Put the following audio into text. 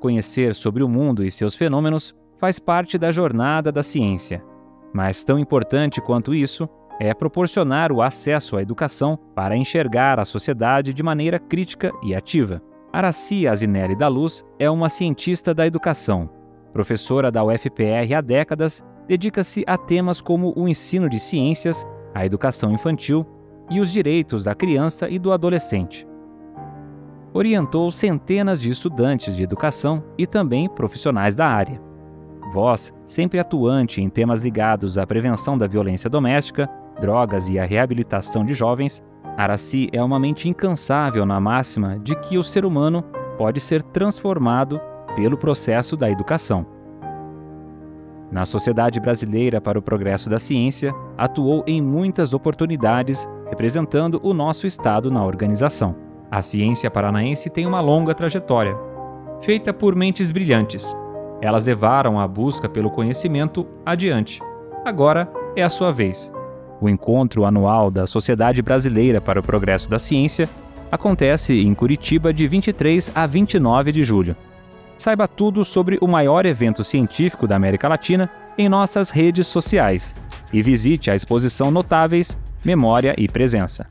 Conhecer sobre o mundo e seus fenômenos faz parte da jornada da ciência. Mas tão importante quanto isso é proporcionar o acesso à educação para enxergar a sociedade de maneira crítica e ativa. Araci Azinelli da Luz é uma cientista da educação. Professora da UFPR há décadas, dedica-se a temas como o ensino de ciências, a educação infantil e os direitos da criança e do adolescente. Orientou centenas de estudantes de educação e também profissionais da área. Voz sempre atuante em temas ligados à prevenção da violência doméstica, drogas e à reabilitação de jovens, Araci é uma mente incansável na máxima de que o ser humano pode ser transformado pelo processo da educação. Na Sociedade Brasileira para o Progresso da Ciência, atuou em muitas oportunidades representando o nosso estado na organização. A ciência paranaense tem uma longa trajetória, feita por mentes brilhantes. Elas levaram a busca pelo conhecimento adiante. Agora é a sua vez. O encontro anual da Sociedade Brasileira para o Progresso da Ciência acontece em Curitiba de 23 a 29 de julho. Saiba tudo sobre o maior evento científico da América Latina em nossas redes sociais e visite a exposição Notáveis, Memória e Presença.